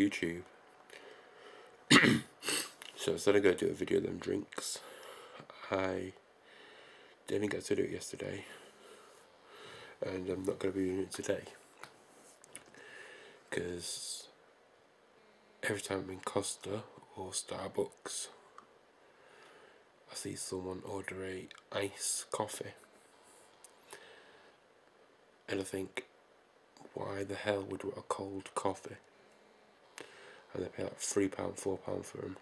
YouTube. so instead of going to do a video of them drinks, I didn't get to do it yesterday, and I'm not going to be doing it today. Because every time I'm in Costa or Starbucks, I see someone order a iced coffee. And I think, why the hell would want a cold coffee? And they pay like £3, £4 for them.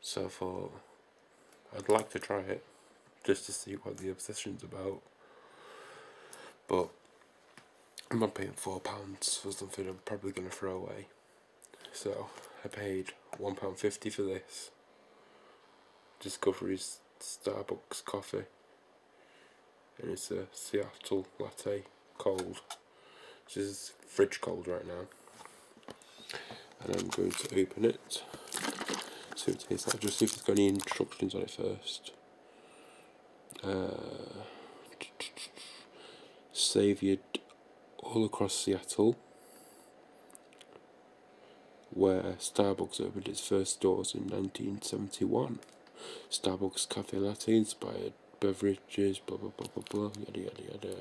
So I thought, I'd like to try it, just to see what the obsession's about. But I'm not paying £4 for something I'm probably going to throw away. So I paid £1.50 for this. Just go for his Starbucks coffee. And it's a Seattle latte cold. This is fridge cold right now. And I'm going to open it. See what it tastes like. Just see if it's got any instructions on it first. Uh, all across Seattle, where Starbucks opened its first doors in 1971. Starbucks Cafe Latte inspired beverages, blah blah blah blah blah, yada yada yada.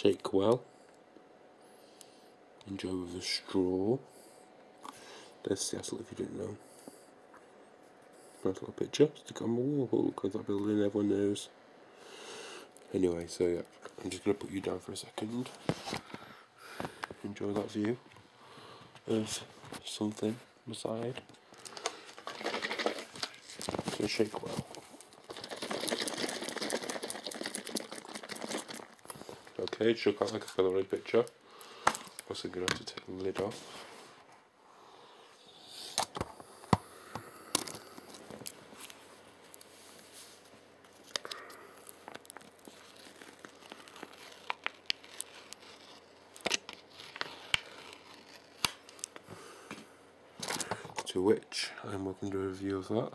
Shake well. Enjoy with a straw. There's Seattle if you didn't know. Nice little picture, stick on my wall, because at that building everyone knows. Anyway, so yeah, I'm just going to put you down for a second. Enjoy that view of something beside. So shake well. It shook out like a Polaroid picture. Also gonna have to take the lid off. To which I'm welcome to a review of that.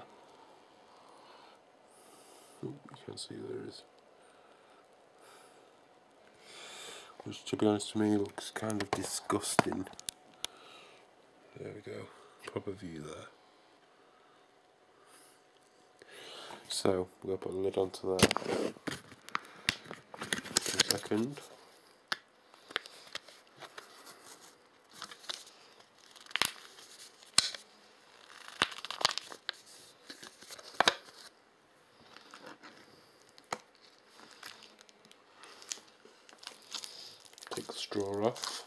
Oh, you can see there is. Which to be honest to me looks kind of disgusting. There we go. Proper view there. So, we're going to put a lid onto that in a second. Straw off.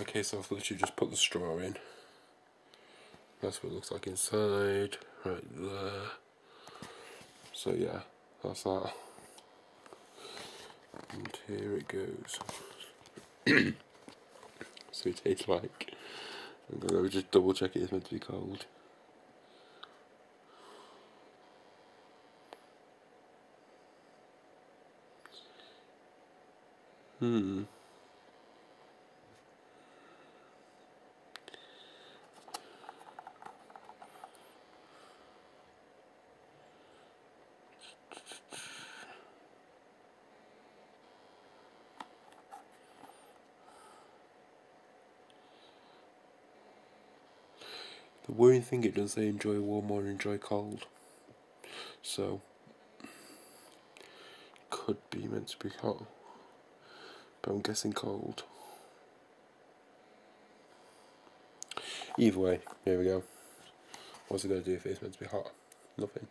Okay, so I've literally just put the straw in. That's what it looks like inside, right there. So yeah, that's that. And here it goes. so it tastes like. I'm gonna just double check it is meant to be cold. Hmm. The worrying thing it does say enjoy warm or enjoy cold. So could be meant to be hot. But I'm guessing cold. Either way, here we go. What's it gonna do if it's meant to be hot? Nothing.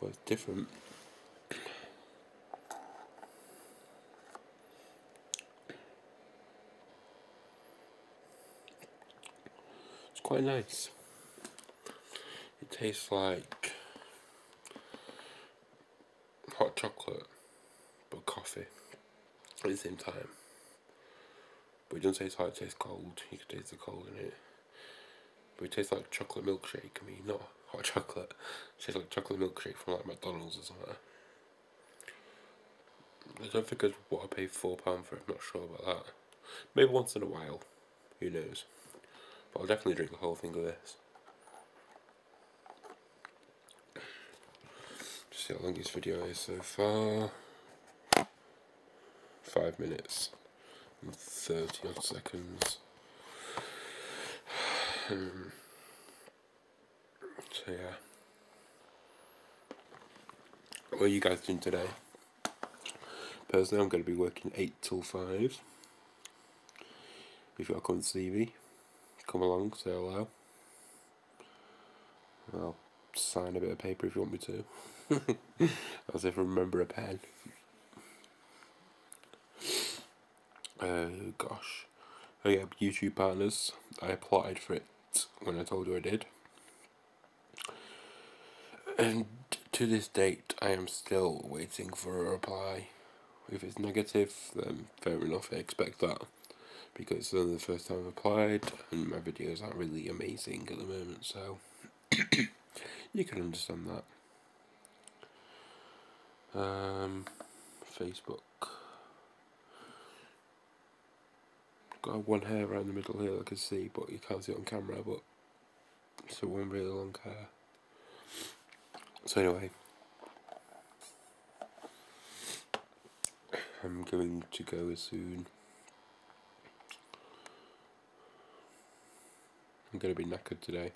Well it's different. Quite nice. It tastes like hot chocolate, but coffee. at the same time. But it doesn't taste like it tastes cold. You can taste the cold in it. But it tastes like chocolate milkshake. I mean, not hot chocolate. It tastes like chocolate milkshake from like McDonald's or something. I don't think I'd want to pay £4 for it. I'm not sure about that. Maybe once in a while. Who knows. But I'll definitely drink the whole thing of this. Just see how long this video is so far. Five minutes and 30 odd seconds. Um, so yeah. What are you guys doing today? Personally, I'm going to be working 8 till 5. If you want to see me, come along, say hello. I'll sign a bit of paper if you want me to. As if I remember a pen. Uh, gosh. Oh yeah, YouTube partners. I applied for it when I told you I did. And to this date, I am still waiting for a reply. If it's negative, then fair enough, I expect that. Because it's only the first time I've applied, and my videos aren't really amazing at the moment, so you can understand that. Um, Facebook. Got one hair around the middle here I can see, but you can't see it on camera, but it's a one really long hair. So anyway, I'm going to go as soon. Going to be knackered today.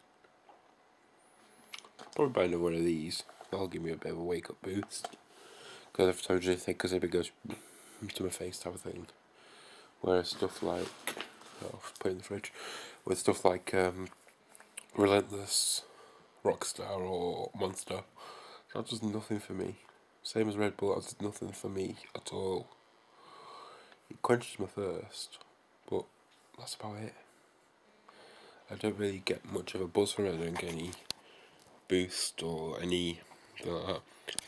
Probably buy another one of these. That'll give me a bit of a wake up boost. Because I've told you to think because it goes to my face type of thing. Whereas stuff like, oh, put in the fridge, with stuff like um, Relentless, Rockstar or Monster, that does nothing for me. Same as Red Bull, that does nothing for me at all. It quenches my thirst, but that's about it. I don't really get much of a buzz from it. I don't get any boost or any. I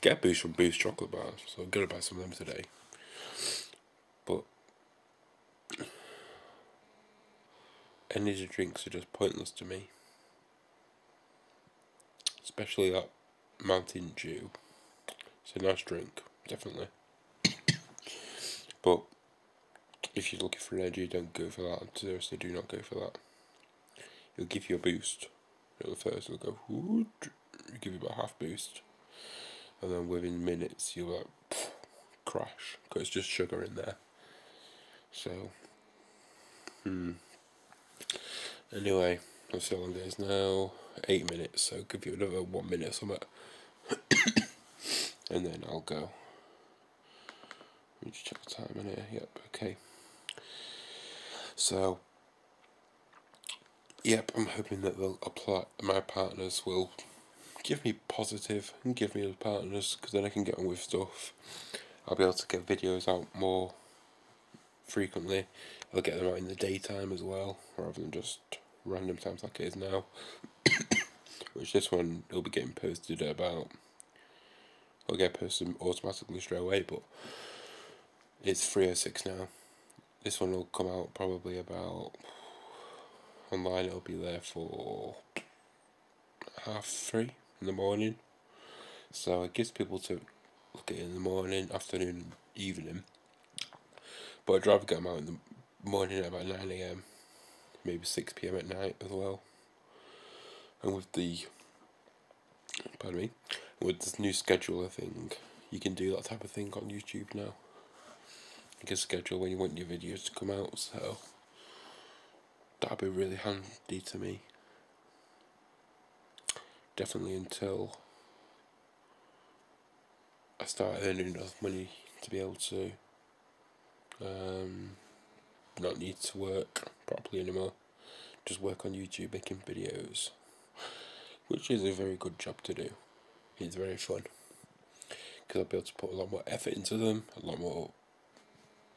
get a boost from Boost chocolate bars, so I'm gonna buy some of them today. But energy drinks are just pointless to me. Especially that Mountain Dew. It's a nice drink, definitely. but if you're looking for energy, don't go for that. Seriously, do not go for that. It'll give you a boost. The first, it'll go, it'll give you about half boost. And then within minutes, you'll like, pff, crash. Because it's just sugar in there. So, hmm. Anyway, let's see how long it is now. Eight minutes, so give you another one minute or something. and then I'll go. Let me just check the time in here. Yep, okay. So, yep, I'm hoping that they'll apply. My partners will give me positive and give me other partners because then I can get on with stuff. I'll be able to get videos out more frequently. I'll get them out in the daytime as well, rather than just random times like it is now. Which this one will be getting posted at about. I'll get posted automatically straight away, but it's 306 now. This one will come out probably about. Online, it'll be there for half three in the morning. So it gives people to look at it in the morning, afternoon, evening. But I'd rather get them out in the morning at about 9am, maybe 6pm at night as well. And with the, pardon me, with this new scheduler thing, you can do that type of thing on YouTube now. You can schedule when you want your videos to come out, so that'd be really handy to me. Definitely until I start earning enough money to be able to um, not need to work properly anymore. Just work on YouTube making videos, which is a very good job to do. It's very fun because I'll be able to put a lot more effort into them, a lot more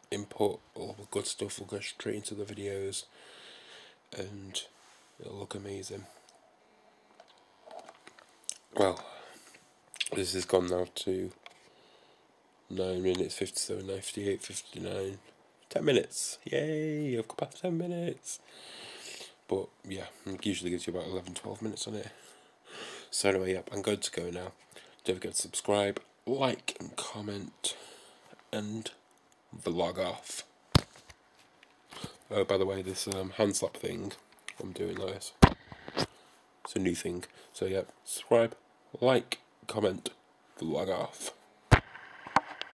input, all the good stuff will go straight into the videos, and it'll look amazing. Well, this has gone now to 9 minutes, 57, 58, 59. 10 minutes. Yay, I've got past 10 minutes. But yeah, it usually gives you about 11, 12 minutes on it. So anyway, yep, I'm good to go now. Don't forget to subscribe, like and comment, and vlog off. Oh, by the way, this um, hand slap thing I'm doing this. It's a new thing. So yeah, subscribe, like, comment, vlog off.